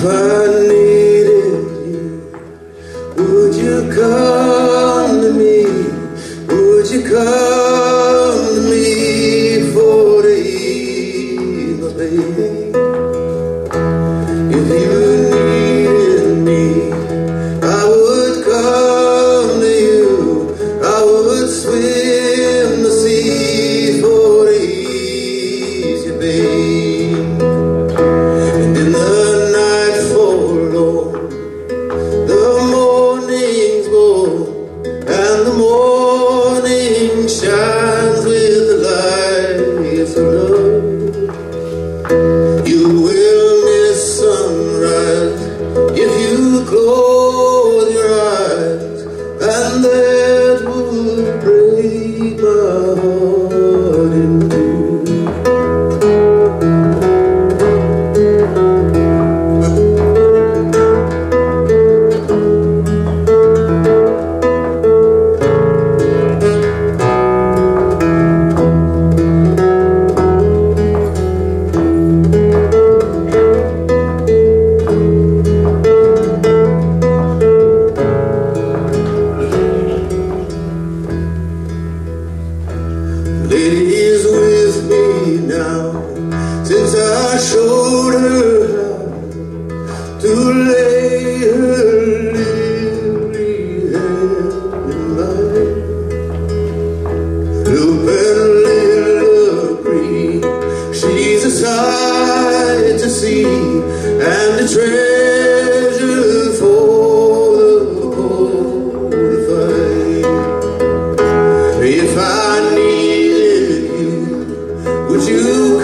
If I needed you, would you come to me? Would you come? and they now since I showed her how to lay her lily head in mine. And little green, she's a sight to see and a treasure you,